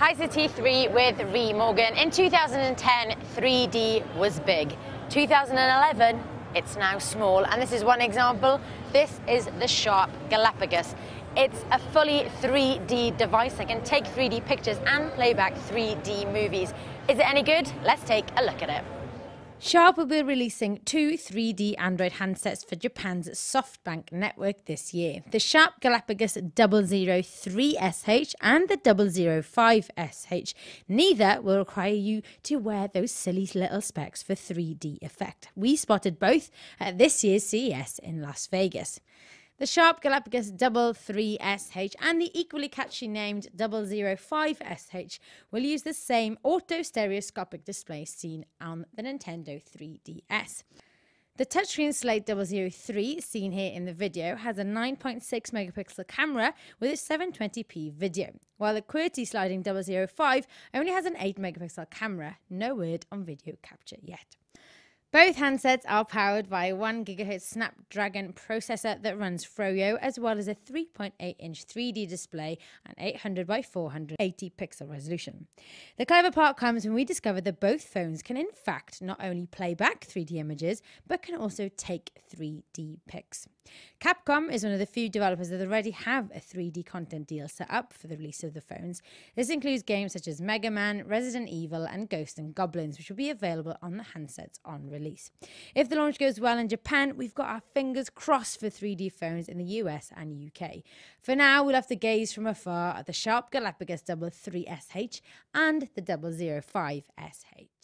Hi, it's T3 with Ree Morgan. In 2010, 3D was big. 2011, it's now small. And this is one example. This is the Sharp Galapagos. It's a fully 3D device that can take 3D pictures and play back 3D movies. Is it any good? Let's take a look at it. Sharp will be releasing two 3D Android handsets for Japan's SoftBank network this year the Sharp Galapagos 003SH and the 005SH. Neither will require you to wear those silly little specs for 3D effect. We spotted both at this year's CES in Las Vegas. The Sharp Galapagos 33SH and the equally catchy named 005SH will use the same auto stereoscopic display seen on the Nintendo 3DS. The touchscreen Slate 003 seen here in the video has a 9.6 megapixel camera with a 720p video, while the QWERTY sliding 005 only has an 8 megapixel camera. No word on video capture yet. Both handsets are powered by a 1 GHz Snapdragon processor that runs Froyo, as well as a 3.8 inch 3D display and 800 by 480 pixel resolution. The clever part comes when we discover that both phones can, in fact, not only play back 3D images, but can also take 3D pics. Capcom is one of the few developers that already have a 3D content deal set up for the release of the phones. This includes games such as Mega Man, Resident Evil, and Ghosts and Goblins, which will be available on the handsets on release. If the launch goes well in Japan, we've got our fingers crossed for 3D phones in the US and UK. For now, we'll have to gaze from afar at the Sharp Galapagos 3 SH and the 005SH.